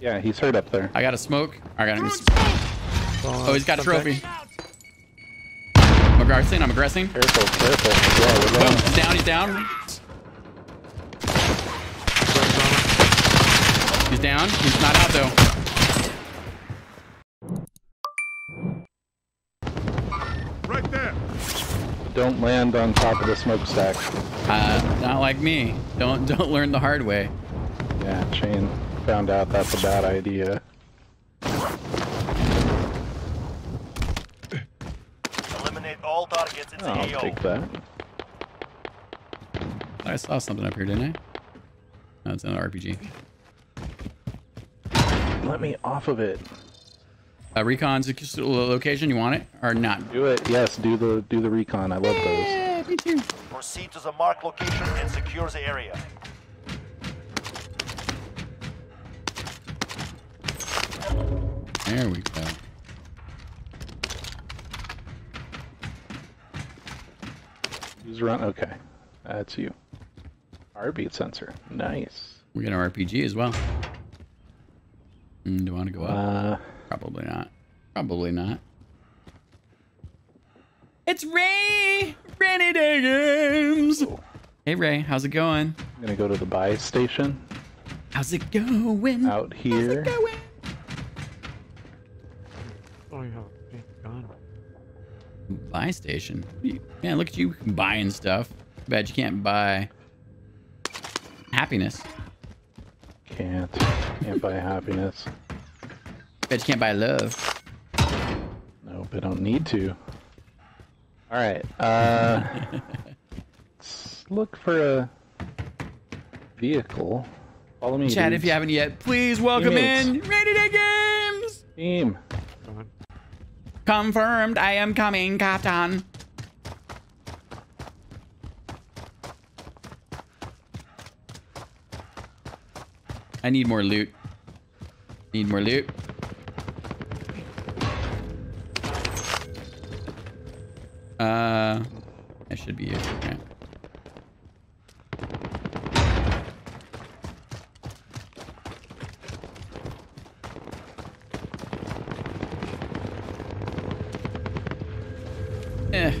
Yeah, he's hurt up there. I got a smoke. I got him. Oh, he's got a trophy. I'm aggressing. I'm aggressing. Careful, careful. Yeah, we're Boom. He's down. He's down. He's down. He's not out though. Right there. Don't land on top of the smokestack. Uh, not like me. Don't don't learn the hard way. Yeah, Shane found out that's a bad idea. Eliminate all targets in I'll AO. take that. I saw something up here, didn't I? No, it's an RPG. Let me off of it. Uh, recon sec- location. You want it or not? Do it. Yes, do the do the recon. I love those. Yeah, me too. Proceed to the marked location and secure the area. There we go. Who's run? Okay, that's you. Heartbeat sensor. Nice. We got an RPG as well. Mm, do you want to go up? Uh, Probably not. Probably not. It's Ray! Rainy Day Games! Hey Ray, how's it going? I'm gonna go to the buy station How's it going? out How's here. Buy station. You- Man, look at you buying stuff. Bet you can't buy happiness. Can't. Can't buy happiness. Bet you can't buy love. Nope, I don't need to. All right. Uh, let's look for a vehicle. Follow me. Chat, if you haven't yet, please welcome Teammates. in Rainy Day Games! Team. Confirmed, I am coming, Captain. I need more loot. Need more loot. Uh, that should be it. Okay.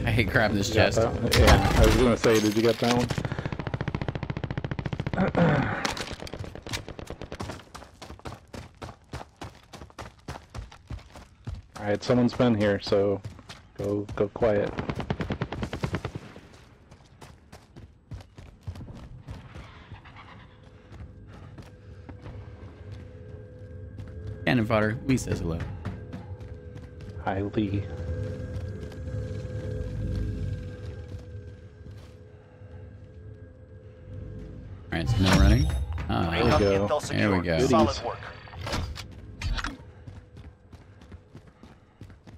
I hate grabbing this You chest. Yeah, I was gonna say, did you get that one? All right, someone's been here, so go go quiet. Cannon fodder. Lee says hello. Hi, Lee. All right, so no running. Ah, There we go. There we go. Solid work.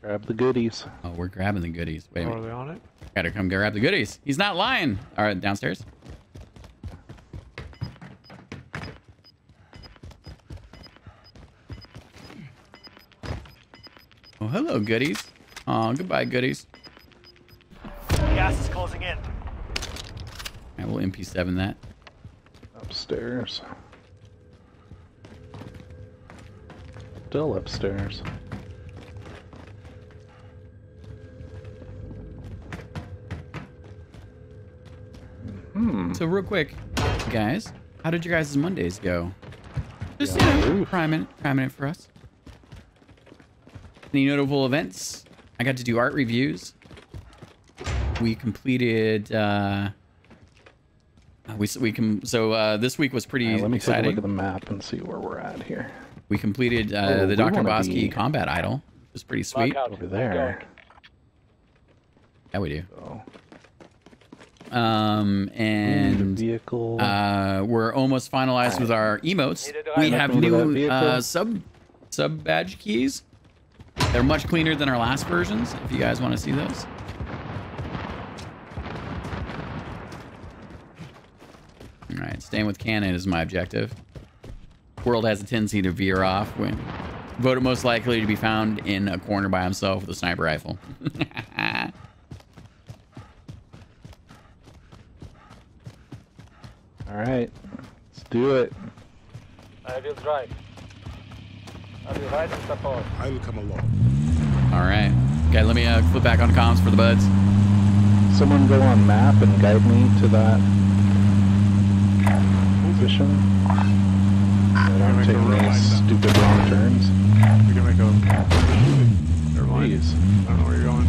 Grab the goodies. oh, we're grabbing the goodies. Wait a Oh, minute. are they on it? Gotta come grab the goodies. He's not lying. All right, downstairs. Oh, hello, goodies. Oh, goodbye, goodies. Gas is closing in. I will MP7 that. Upstairs. Still upstairs. Hmm. So, real quick, guys, how did your guys' Mondays go? Just, Yeah, you know, priming, priming it for us. Any notable events? I got to do art reviews. We completed. Uh, we we can so uh, this week was pretty Alright, let me take a exciting. look at the map and see where we're at here. We completed uh, Oh, the Dr. wanna BossKey be- combat idol. It was pretty sweet. Over there. Yeah, we do. So, Um, and and vehicle. uh, we're almost finalized with our emotes. We have new uh, sub sub badge keys. They're much cleaner than our last versions. If you guys want to see those. All right, staying with canon is my objective. World has a tendency to veer off when voted most likely to be found in a corner by himself with a sniper rifle. All right, let's do it. I will drive. I'll come along. All right. Okay, let me uh, flip back on comms for the buds. Someone go on map and guide me to that position. I don't take any stupid wrong turns. We can make a. Never mind. Please. I don't know where you're going.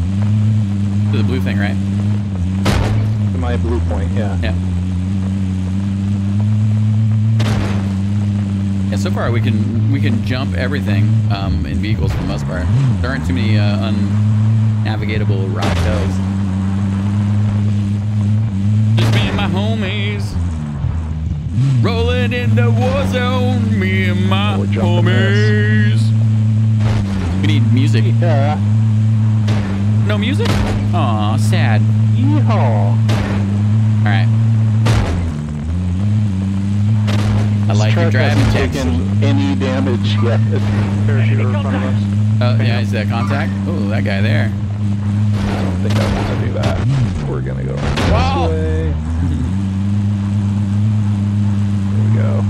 To the blue thing, right? To my blue point, yeah. Yeah. Yeah, so far we can we can jump everything um, in vehicles for the most part. There aren't too many uh, unnavigatable rock hills. Just me and my homies rolling in the war zone. Me and my Oh, we're homies. We need music. Yeah. No music? Aw, sad. Yeehaw. All right. I This like your driving hasn't taken any damage yet. Parachuter in front of us. Oh, yeah, is that contact? Oh, that guy there. I don't think I want to do that. We're gonna go this Wow. way. There we go.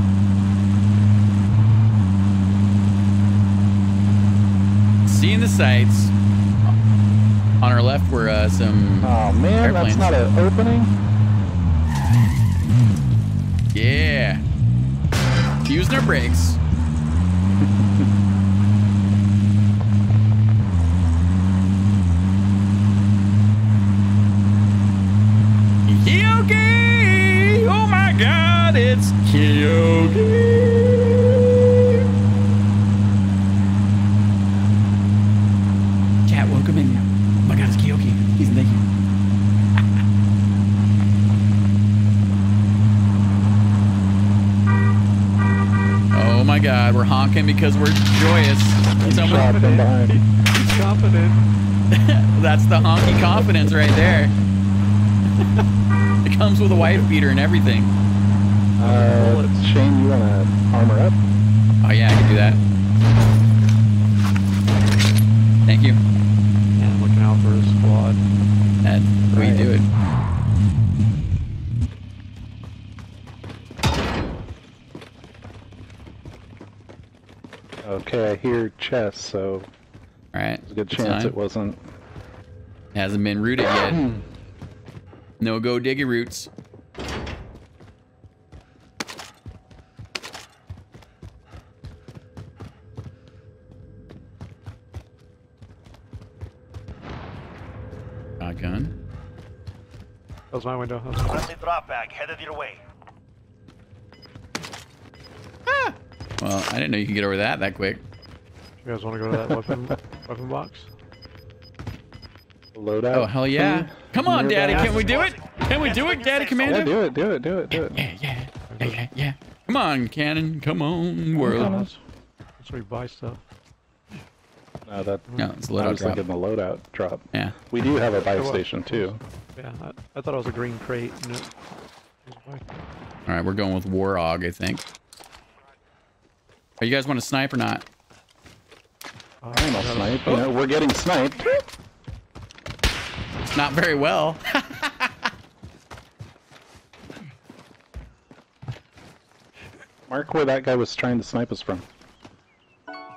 Seeing the sights. On our left were uh, some. Oh man, Airplanes. that's not an opening. Yeah. Using our brakes. Kyogi! Oh my god, it's Kyogi! Oh we're honking because we're joyous. Someone, Shot from behind. He's confident. that's the honky confidence right there. it comes with a wife beater and everything. Uh, Shane, you wanna armor up? Oh yeah, I can do that. Thank you. Yeah, looking out for his squad. That's the way you do it. Okay, I hear chess, so All right. there's a good chance fine. it wasn't. Hasn't been rooted yet. no go diggy roots. Shotgun. That was my window. That was Friendly drop bag headed your way. Well, I didn't know you could get over that that quick. You guys want to go to that weapon weapon box? Loadout. Oh hell yeah! thing Come on. Daddy, can we do it? Can we do it, Daddy Yeah, Commander? do it, do it, do it, do it. Yeah, yeah, yeah, yeah, yeah. Come on, Cannon. Come on, world. Honest. That's where you buy stuff. No, that. No, it's a I loadout was drop. thinking the loadout drop. Yeah. We do have a buy station too. Yeah, I, I thought it was a green crate. And it, it was white. All right, we're going with Warhog, I think. Are you guys want to snipe or not? I'm a I got a- snipe. You know, we're getting sniped. Not very well. Mark where that guy was trying to snipe us from.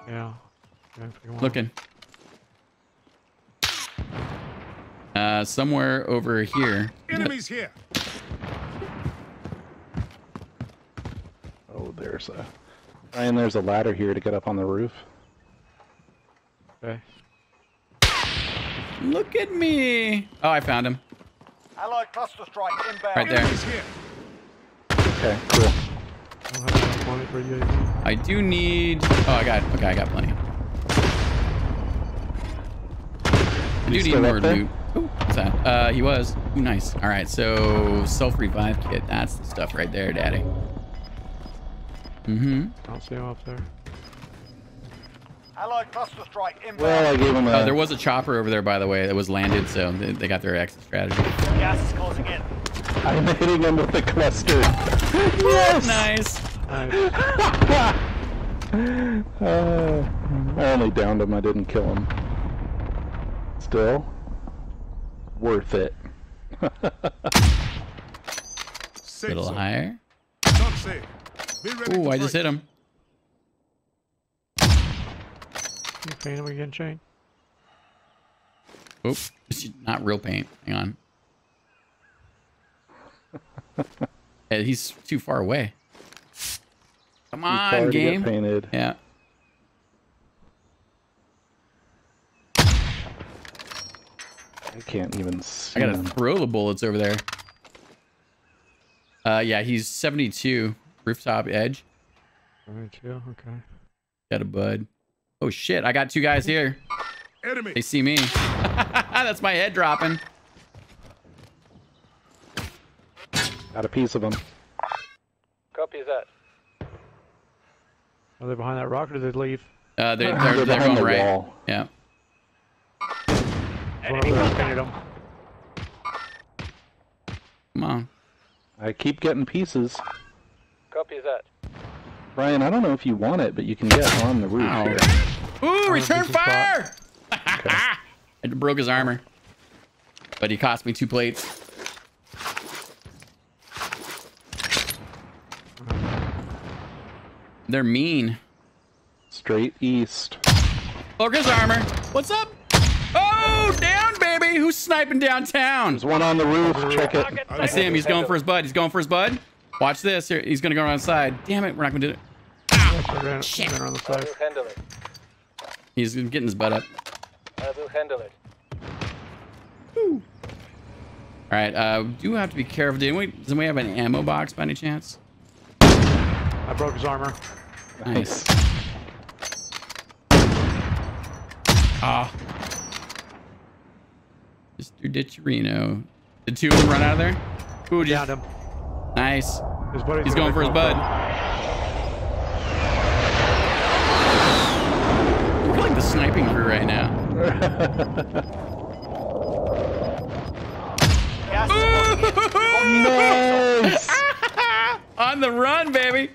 Yeah. yeah if you want. Looking. Uh, somewhere over here. Enemies here. Oh, there's a. Ryan, there's a ladder here to get up on the roof. Okay. Look at me. Oh, I found him. Allied cluster strike inbound. Right there. Okay, cool. I don't have enough money for UAV. I do need. Oh, I got. Okay, I got plenty. I do need more up there? loot. Ooh, what's that? Uh, he was. Ooh, nice. All right, so self revive kit. That's the stuff right there, Daddy. Mm-hmm. I don't see him up there. Allied cluster strike inbound. Well, I gave him a. Oh, there was a chopper over there, by the way, that was landed, so they, they got their exit strategy. Gas is closing in. I'm hitting him with the cluster. yes. Nice. Nice. Uh, I only downed him. I didn't kill him. Still, worth it. Safe little higher. Not safe. Be ready Ooh, to I just hit him. you paint him again, Shane? Oop, not real paint. Hang on. Yeah, he's too far away. Come on, far to get game. painted. Yeah. I can't even see I gotta him. throw the bullets over there. Uh, yeah, he's 72. Rooftop edge. Me too. Okay. Got a bud. Oh shit! I got two guys here. Enemy. They see me. That's my head dropping. Got a piece of them. Copy that. Are they behind that rock or did they leave? Uh, they, They're they're, they're behind going the right. wall. Yeah. One over there. Come on. I keep getting pieces. Copy that. Brian, I don't know if you want it, but you can get on the roof Ow. here. Ooh, return decent spot. fire! I broke his armor, but he cost me two plates. They're mean. Straight east. Broke his armor. What's up? Oh, down, baby. Who's sniping downtown? There's one on the roof. Check it. I see him. He's going for his bud. He's going for his bud. Watch this. Here, he's gonna go around the side. Damn it, we're not gonna do it. Yes, I ran, ran around the I side. will handle it. He's getting his butt up. I will handle it. All right. Uh, we do have to be careful. Didn't we? Doesn't we have an ammo box by any chance? I broke his armor. Nice. Ah. Mr. Ditcherino. Did two of them run out of there? Ooh, just, Downed him. Nice. He's gonna for his bud. I feel like the sniping crew right now. Gas is closing in. nice. On the run, baby.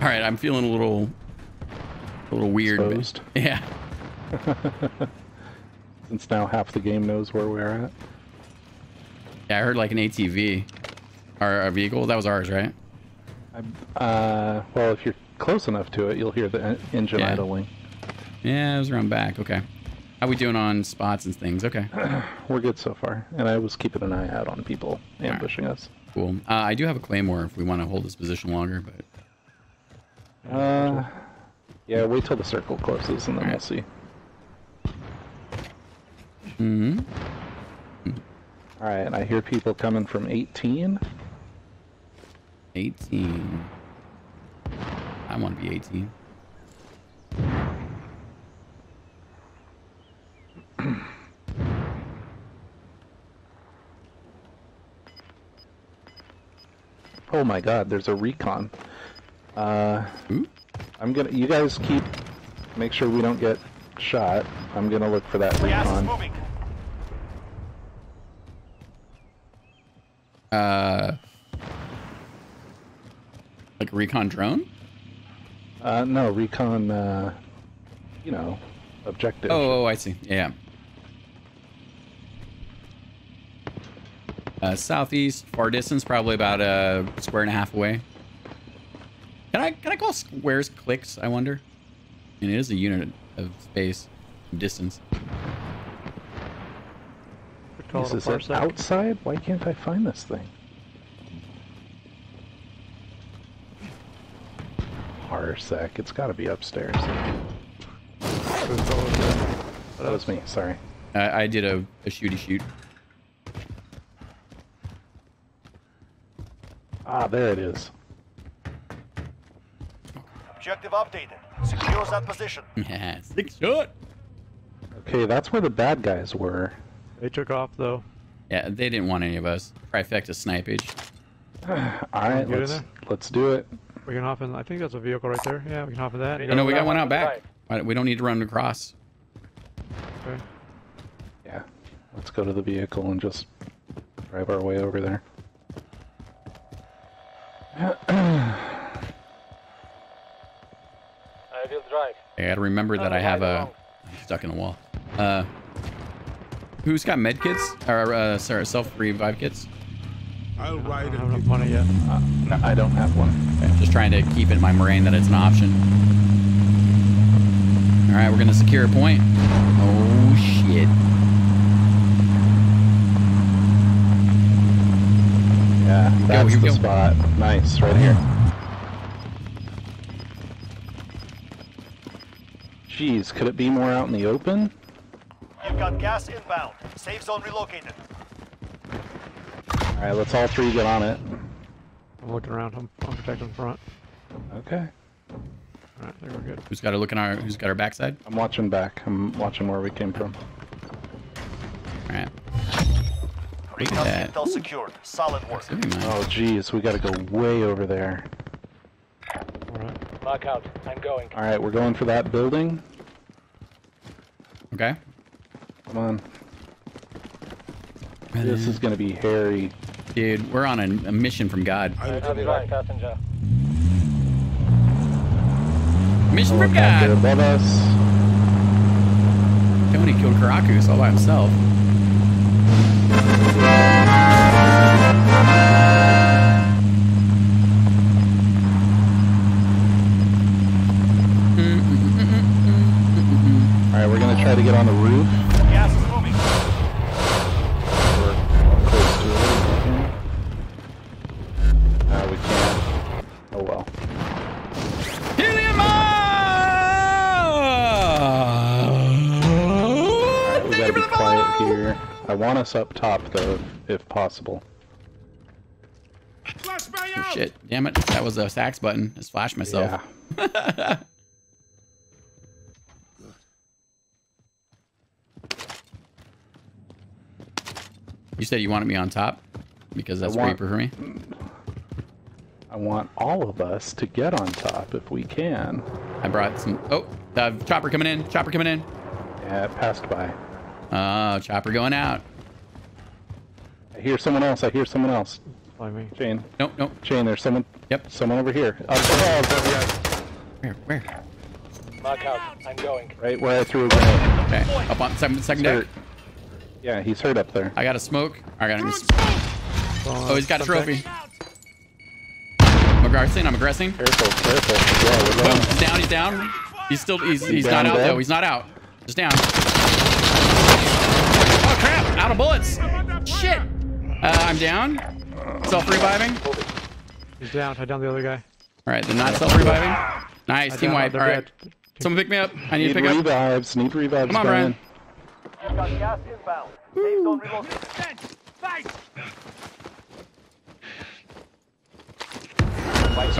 All right, I'm feeling a little, a little weird. Exposed. Yeah. Since now half the game knows where we're at. Yeah, I heard like an ATV, or a vehicle. That was ours, right? Uh, well, if you're close enough to it, you'll hear the engine Yeah. idling. Yeah, it was around back. Okay. How we doing on spots and things? Okay. We're good so far. And I was keeping an eye out on people ambushing us. Cool. Uh, I do have a claymore if we want to hold this position longer, but Uh, yeah, wait till the circle closes and then we'll Alright. see. hmm All right, I hear people coming from 18. 18. I want to be 18. Oh my God, there's a recon. Uh, Ooh. I'm gonna. You guys keep. Make sure we don't get shot. I'm gonna look for that Gas is recon. moving. Uh, like a recon drone? Uh, no, recon. Uh, you know, objective. Oh, oh, I see. Yeah. Uh, southeast, far distance, probably about a square and a half away. Can I can I call squares clicks? I wonder. I mean, it is a unit of space, distance. Could call Is it a this it outside? Why can't I find this thing? Parsec. It's got to be upstairs. That was me. Sorry. I, I did a, a shooty shoot. Ah, there it is. Objective updated. Secure that position. Yeah, six shot. Okay, that's where the bad guys were. They took off though. Yeah, they didn't want any of us. Trifecta snipage. All right, Get in let's let's do it. We can hop in. I think that's a vehicle right there. Yeah, we can hop in that. Oh, no, we got one out back. Why- We don't need to run across. Okay. Yeah, let's go to the vehicle and just drive our way over there. I will drive. I gotta remember that I have a. I'm stuck in the wall. Uh, who's got med kits or uh, sorry, self revive kits? I'll I ride don't have and enough get money yet. No, I don't have one. Okay, just just trying to keep it in my brain that it's an option. All right, we're gonna secure a point. Oh shit! Yeah, go, that's here we the go. spot. Nice, right here. Jeez, could it be more out in the open? You've got gas inbound. Safe zone relocated. All right, let's all three get on it. I'm looking around. I'm, I'm protecting the front. Okay. All right, there we're good. Who's got to look in our? Who's got our backside? I'm watching back. I'm watching where we came from. All right. Look Recon at that. intel secured. Solid work. Oh, geez, we got to go way over there. All right. Mark out. I'm going. All right, we're going for that building. Okay. Come on. This is going to be hairy. Dude, we're on a, a mission from God. I will I'll be be right, right. passenger. Mission from God. above us. Tony killed Karakus all by himself. All right, we're going to try to get on the roof. I want us up top though, if possible. Flash me Oh shit! Damn it! That was a sax button. Just flashed myself. Yeah. You said you wanted me on top because that's I where you want- prefer me. I want all of us to get on top if we can. I brought some. Oh, uh, chopper coming in. Chopper coming in. Yeah, it passed by. Oh, chopper going out. I hear someone else. I hear someone else. By me. Shane. Nope, nope. Shane, there's someone. Yep. Someone over here. Up above, Where? Where? Mark out. I'm going. right where I threw a grenade. Okay. Up on second, second deck. Yeah, he's hurt up there. I got a smoke. I got him. Oh, Oh, he's got a trophy. I'm aggressing. I'm aggressing. Careful, careful. Yeah, we're Boom. going. He's down. He's down. He's still. He's, he's Down, not out dead? though. He's not out. Just down. Oh crap! Out of bullets. Shit. Uh, I'm down. Self reviving. He's down. I down the other guy. right. They're not self reviving. Nice. I Team wipe. All right. dead. Someone pick me up. I need Need to pick up. revives. Need revives. Come on, Brian. You've got gas inbound. Safe zone relocated.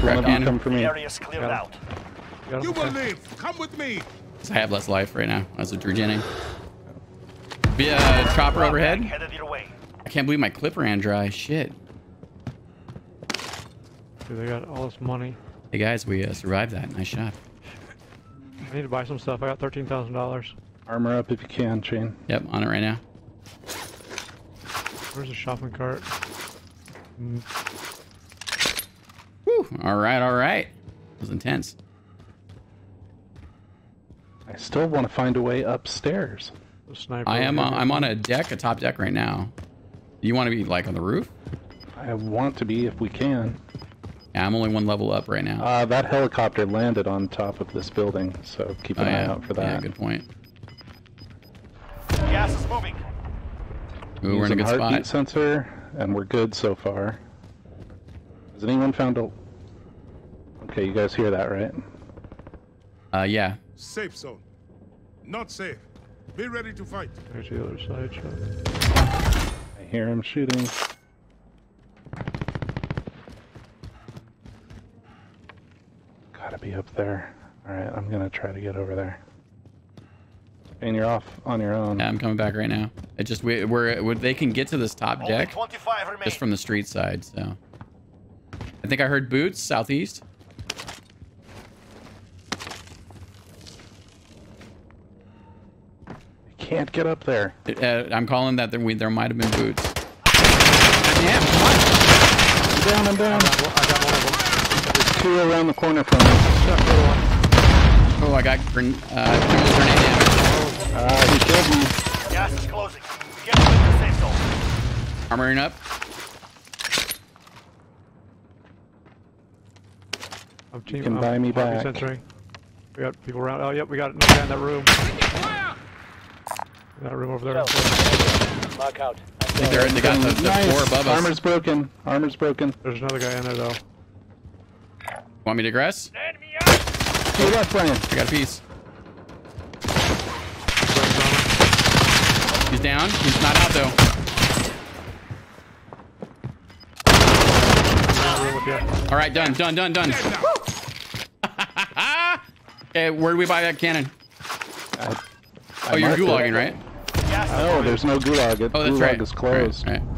One of you come for me. area's cleared Got out. You him. will Okay. live. Come with me. I have less life right now. As a Drew Jennings. Be a chopper overhead. Headed your way. I can't believe my clip ran dry. Shit. Dude, they got all this money. Hey guys, we uh, survived that. Nice shot. I need to buy some stuff. I got thirteen thousand dollars. Armor up if you can, Shane. Yep, on it right now. Where's the shopping cart? Mm, Whew. All right, all right. It was intense. I still want to find a way upstairs. The sniper. I am. over Uh, here. I'm on a deck, a top deck right now. You want to be like on the roof? I want to be if we can. Yeah, I'm only one level up right now. Uh, that helicopter landed on top of this building, so keep oh an eye yeah. out for that. Yeah, good point. Gas is moving. Ooh, we're in a Using good heartbeat spot. sensor, and we're good so far. Has anyone found a? Okay, you guys hear that, right? Uh, yeah. Safe zone. Not safe. Be ready to fight. There's the other side. shot. I hear him shooting. Gotta be up there. All right, I'm gonna try to get over there. And you're off on your own. Yeah, I'm coming back right now. It just we, we're, we they can get to this top deck just from the street side. So I think I heard boots southeast. Can't get up there. Uh, I'm calling that there, we, there might have been boots. Damn, come on. I'm down, I'm down. I got one of them. There's two around the corner from me. Shot the other one. Oh, I got gren- uh, chemical grenade damage. Ah, he killed me. Gas is closing. Get to the safe zone. Armoring up. I'm team. can I'm buy me heartbeat back. Censoring. We got people around. Oh, yep, we got another guy in that room. In that room over there. Mark out. I'm think they're, they got the, the nice. floor above us. Armor's broken. Armor's broken. There's another guy in there though. Want me to aggress? To your left, Brian. I got a piece. Brian's on him. He's down. He's not out though. In that room with you. All right, done, done, done, done. okay, where do we buy that cannon? I Oh, you're marked gulagging, right? No, there's no gulag. It, Oh, that's gulag right. is closed. All right, all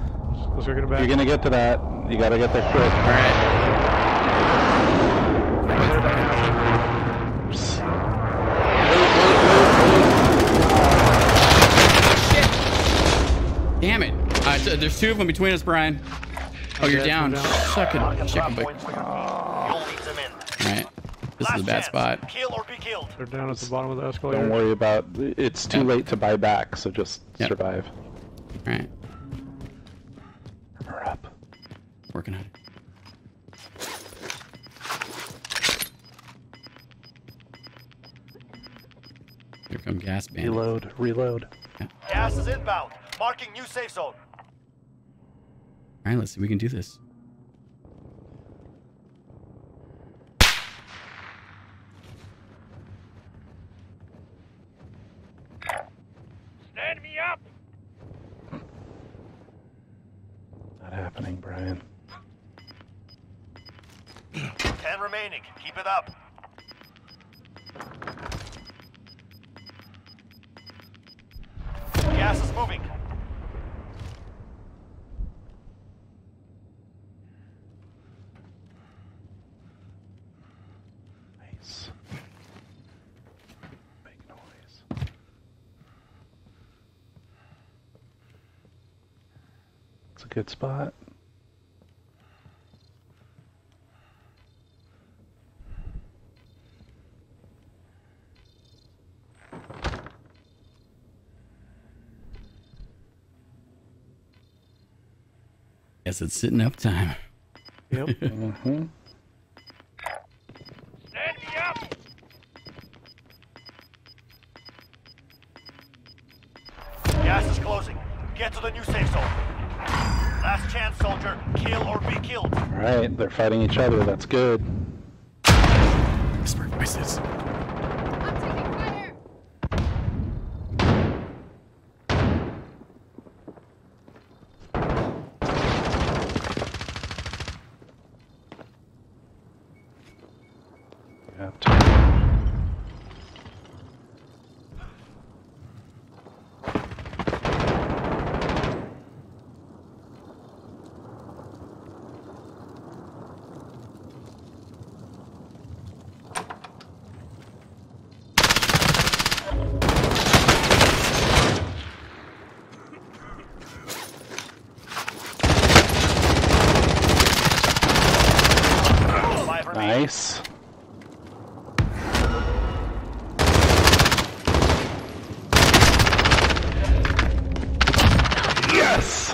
right. Let's go get him back. You're gonna get to that. You gotta get there quick. All right. Damn it. Uh, there's two of them between us, Brian. Oh, you're down. I'm down. Sucking Target chicken drop butt. point for you. You'll lead them in. All right. This is a bad chance. spot. Kill or be killed. They're down at the bottom of the escalator. Don't worry about. It's too Yep. late to buy back, so just Yep. survive. All right. Armor up. Working on it. Here come gas bandits. Reload. Reload. Gas is inbound. Marking new safe zone. All right, let's see if we can do this. Happening, Brian. Ten remaining. Keep it up. Gas is moving. Nice. Big noise. It's a good spot. Guess it's sitting up time. Yep. Mm-hmm. Stand me up. Gas is closing. Get to the new safe zone. Last chance, soldier. Kill or be killed. All right, they're fighting each other. That's good. Whisper voices. I'm taking fire! You have to. Five remaining. Nice. Yes!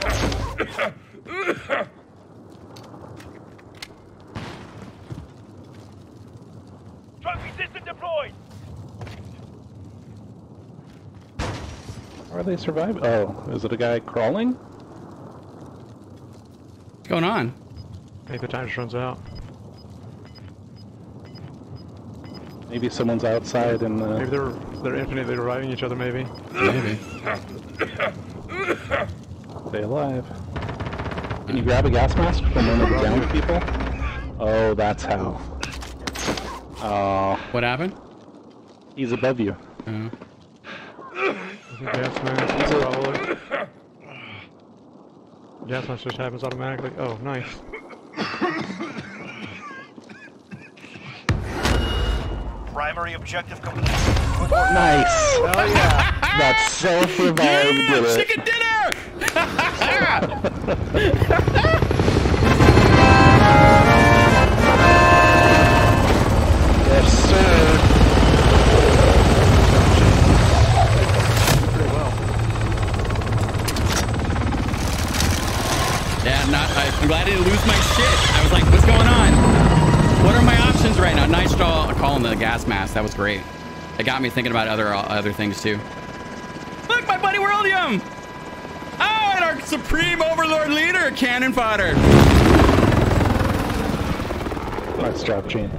Trophy system deployed. How are they surviving? Oh, is it a guy crawling? What's going on? I think the time just runs out. Maybe someone's outside in uh, Maybe the. they're they're infinitely reviving each other. Maybe. Maybe. Stay alive. Can you grab a gas mask from one of the downed people? Oh, that's how. Oh, What happened? he's above you. Oh. Uh, Gas mask, probably. Gas mask just happens automatically. Oh, nice. Primary objective complete. Good work. Nice! Oh yeah. That self-revive did it. chicken dinner! That was great. It got me thinking about other other things too. Look, my buddy Worldium! Oh, ah, and our supreme overlord leader, cannon fodder. Nice job, Gene.